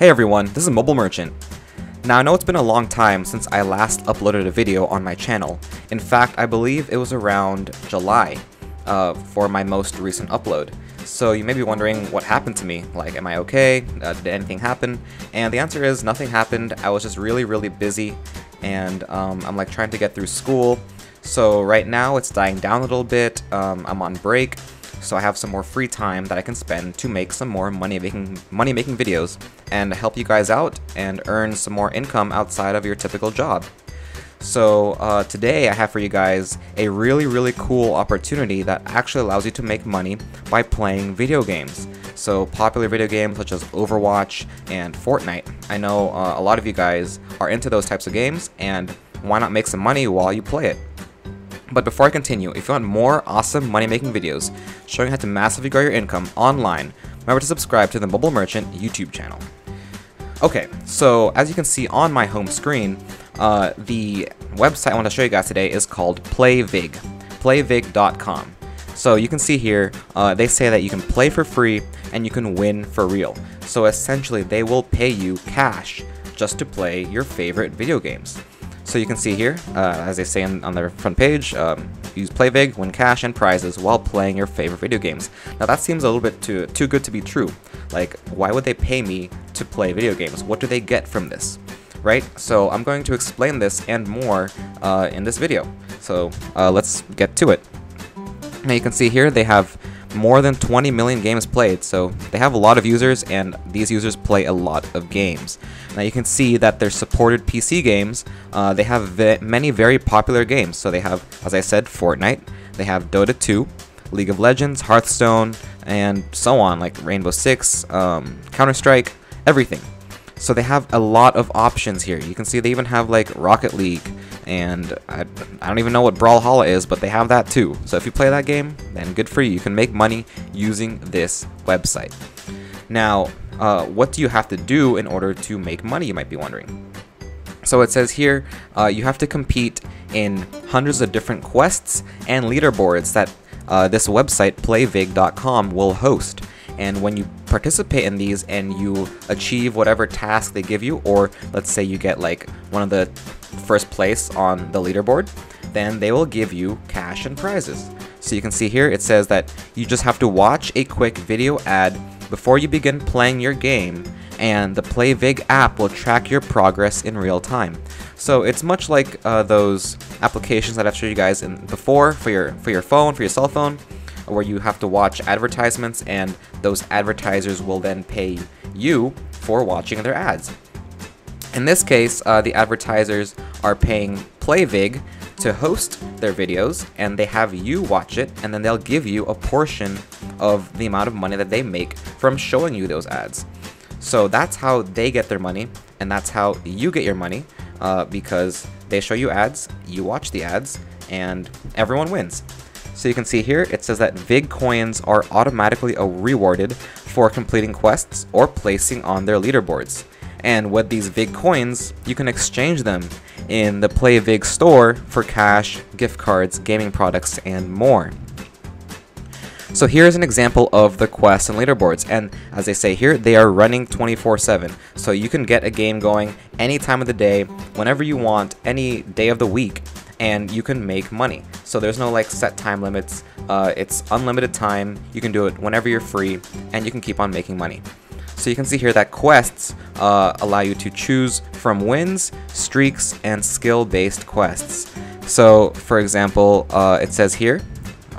Hey everyone, this is Mobile Merchant. Now I know it's been a long time since I last uploaded a video on my channel. In fact, I believe it was around July uh, for my most recent upload. So you may be wondering what happened to me, like am I okay, uh, did anything happen? And the answer is nothing happened, I was just really really busy and um, I'm like trying to get through school. So right now it's dying down a little bit, um, I'm on break, so I have some more free time that I can spend to make some more money making money making videos and help you guys out and earn some more income outside of your typical job. So uh, today I have for you guys a really really cool opportunity that actually allows you to make money by playing video games. So popular video games such as Overwatch and Fortnite. I know uh, a lot of you guys are into those types of games and why not make some money while you play it? But before I continue, if you want more awesome money making videos showing how to massively grow your income online, remember to subscribe to the Mobile Merchant YouTube channel. Okay, so as you can see on my home screen, uh, the website I want to show you guys today is called PlayVig, playvig.com. So you can see here, uh, they say that you can play for free and you can win for real. So essentially, they will pay you cash just to play your favorite video games. So you can see here, uh, as they say on, on their front page, um, use PlayVig, win cash and prizes while playing your favorite video games. Now that seems a little bit too, too good to be true. Like, why would they pay me to play video games? What do they get from this? Right? So I'm going to explain this and more uh, in this video. So uh, let's get to it. Now you can see here they have more than 20 million games played, so they have a lot of users, and these users play a lot of games. Now you can see that their supported PC games, uh, they have ve many very popular games. So they have, as I said, Fortnite, they have Dota 2, League of Legends, Hearthstone, and so on, like Rainbow Six, um, Counter-Strike, everything. So they have a lot of options here. You can see they even have like Rocket League, and I, I don't even know what Brawlhalla is, but they have that too. So if you play that game, then good for you. You can make money using this website. Now, uh, what do you have to do in order to make money, you might be wondering. So it says here, uh, you have to compete in hundreds of different quests and leaderboards that uh, this website, playvig.com, will host. And when you participate in these and you achieve whatever task they give you, or let's say you get like one of the first place on the leaderboard, then they will give you cash and prizes. So you can see here it says that you just have to watch a quick video ad before you begin playing your game and the PlayVig app will track your progress in real time. So it's much like uh, those applications that I've showed you guys in before for your for your phone, for your cell phone, where you have to watch advertisements and those advertisers will then pay you for watching their ads. In this case, uh, the advertisers are paying PlayVig to host their videos and they have you watch it and then they'll give you a portion of the amount of money that they make from showing you those ads. So that's how they get their money and that's how you get your money uh, because they show you ads, you watch the ads, and everyone wins. So you can see here, it says that VIG coins are automatically rewarded for completing quests or placing on their leaderboards. And with these VIG coins, you can exchange them in the PlayVig store for cash, gift cards, gaming products, and more. So here's an example of the quests and leaderboards, and as they say here, they are running 24-7. So you can get a game going any time of the day, whenever you want, any day of the week, and you can make money. So there's no like set time limits, uh, it's unlimited time, you can do it whenever you're free, and you can keep on making money. So you can see here that quests uh, allow you to choose from wins, streaks, and skill-based quests. So for example, uh, it says here,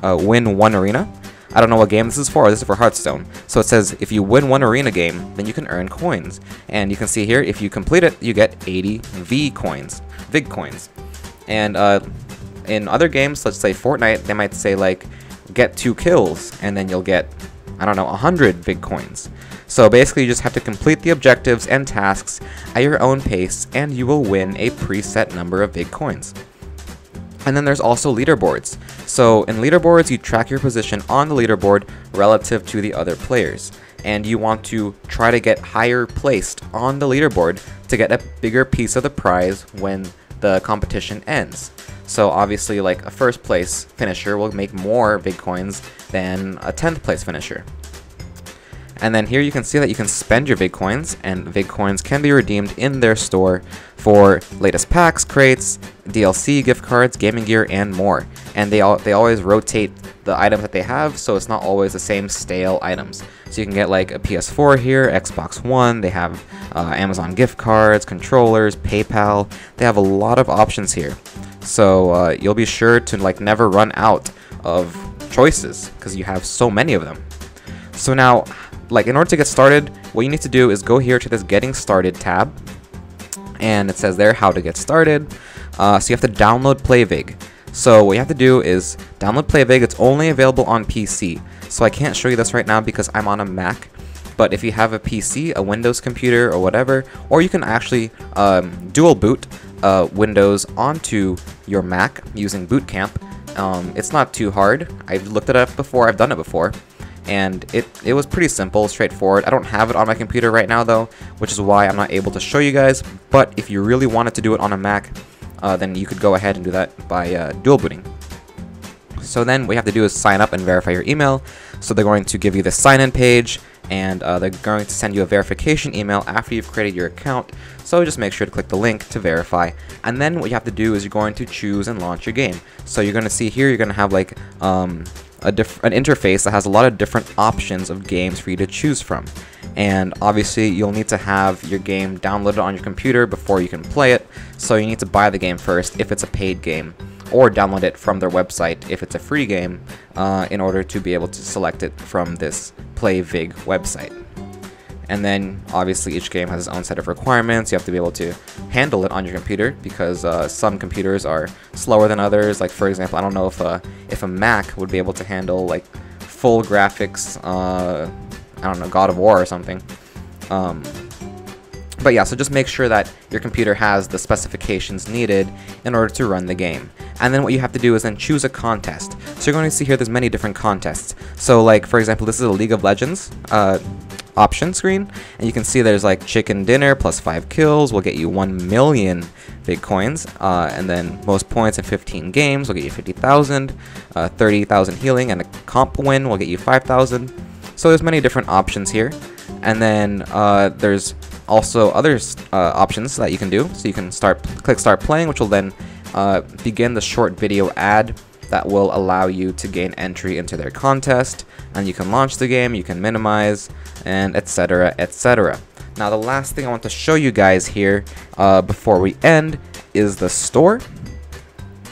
uh, win one arena. I don't know what game this is for. This is for Hearthstone. So it says if you win one arena game, then you can earn coins. And you can see here, if you complete it, you get 80 V coins, VIG coins. And uh, in other games, let's say Fortnite, they might say like, get two kills, and then you'll get, I don't know, 100 VIG coins. So basically, you just have to complete the objectives and tasks at your own pace, and you will win a preset number of VIG coins. And then there's also leaderboards. So in leaderboards, you track your position on the leaderboard relative to the other players. And you want to try to get higher placed on the leaderboard to get a bigger piece of the prize when the competition ends. So obviously like a first place finisher will make more VIG coins than a 10th place finisher. And then here you can see that you can spend your VigCoins, and VigCoins can be redeemed in their store for latest packs, crates, DLC, gift cards, gaming gear, and more. And they all they always rotate the items that they have, so it's not always the same stale items. So you can get like a PS4 here, Xbox One, they have uh, Amazon gift cards, controllers, PayPal. They have a lot of options here. So uh, you'll be sure to like never run out of choices because you have so many of them. So now, like in order to get started, what you need to do is go here to this getting started tab and it says there how to get started. Uh, so you have to download PlayVig. So what you have to do is download PlayVig. It's only available on PC. So I can't show you this right now because I'm on a Mac. But if you have a PC, a Windows computer, or whatever, or you can actually um, dual boot uh, Windows onto your Mac using Boot Camp. Um, it's not too hard. I've looked it up before. I've done it before and it, it was pretty simple, straightforward. I don't have it on my computer right now though, which is why I'm not able to show you guys, but if you really wanted to do it on a Mac, uh, then you could go ahead and do that by uh, dual booting. So then what you have to do is sign up and verify your email. So they're going to give you the sign-in page, and uh, they're going to send you a verification email after you've created your account. So just make sure to click the link to verify. And then what you have to do is you're going to choose and launch your game. So you're going to see here, you're going to have like um, an interface that has a lot of different options of games for you to choose from. And obviously, you'll need to have your game downloaded on your computer before you can play it, so you need to buy the game first if it's a paid game, or download it from their website if it's a free game, uh, in order to be able to select it from this PlayVig website. And then obviously each game has its own set of requirements. You have to be able to handle it on your computer because uh, some computers are slower than others. Like for example, I don't know if a, if a Mac would be able to handle like full graphics, uh, I don't know, God of War or something. Um, but yeah, so just make sure that your computer has the specifications needed in order to run the game. And then what you have to do is then choose a contest. So you're going to see here there's many different contests. So like, for example, this is a League of Legends uh, option screen and you can see there's like chicken dinner plus five kills will get you 1 million VIG coins, uh, and then most points in 15 games will get you 50,000 uh, 30,000 healing and a comp win will get you 5,000 so there's many different options here and then uh, there's also other uh, options that you can do so you can start click start playing which will then uh, begin the short video ad that will allow you to gain entry into their contest and you can launch the game, you can minimize, and etc etc. Now the last thing I want to show you guys here uh, before we end is the store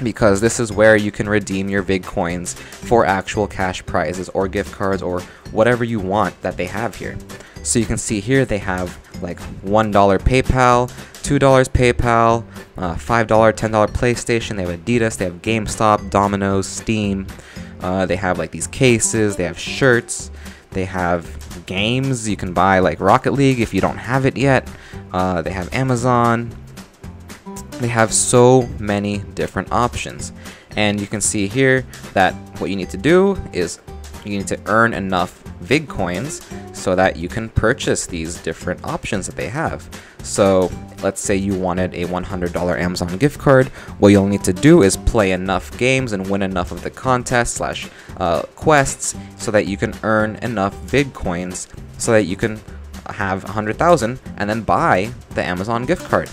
because this is where you can redeem your VIG coins for actual cash prizes or gift cards or whatever you want that they have here. So you can see here they have like $1 PayPal, $2 PayPal, uh, $5, $10 PlayStation, they have Adidas, they have GameStop, Domino's, Steam, uh, they have like these cases, they have shirts, they have games. You can buy like Rocket League if you don't have it yet, uh, they have Amazon, they have so many different options. And you can see here that what you need to do is you need to earn enough VIG coins so that you can purchase these different options that they have. So let's say you wanted a $100 Amazon gift card, what you'll need to do is play enough games and win enough of the contest slash uh, quests so that you can earn enough VIG coins so that you can have 100,000 and then buy the Amazon gift card.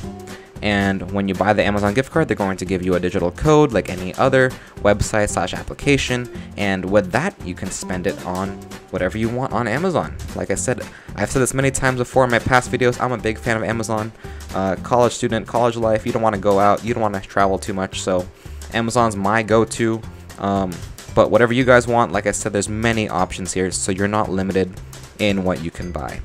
And when you buy the Amazon gift card, they're going to give you a digital code like any other website slash application. And with that, you can spend it on whatever you want on Amazon. Like I said, I've said this many times before in my past videos, I'm a big fan of Amazon. Uh, college student, college life, you don't want to go out, you don't want to travel too much, so Amazon's my go-to. Um, but whatever you guys want, like I said, there's many options here, so you're not limited in what you can buy.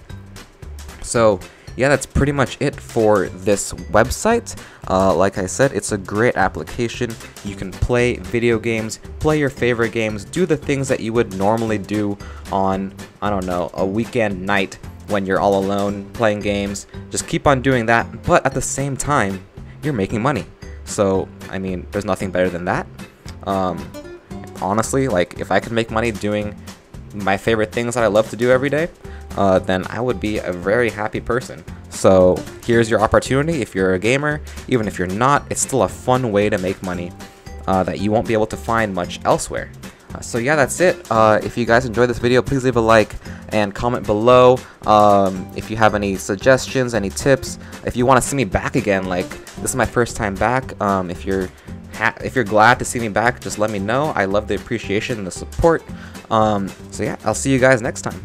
So yeah, that's pretty much it for this website. Uh, like I said, it's a great application. You can play video games, play your favorite games, do the things that you would normally do on, I don't know, a weekend night when you're all alone playing games. Just keep on doing that, but at the same time, you're making money. So, I mean, there's nothing better than that. Um, honestly, like, if I could make money doing my favorite things that I love to do every day, uh, then I would be a very happy person. So here's your opportunity if you're a gamer. Even if you're not, it's still a fun way to make money uh, that you won't be able to find much elsewhere. Uh, so yeah, that's it. Uh, if you guys enjoyed this video, please leave a like and comment below um, if you have any suggestions, any tips. If you want to see me back again, like this is my first time back. Um, if you're if you're glad to see me back, just let me know. I love the appreciation and the support. Um, so yeah, I'll see you guys next time.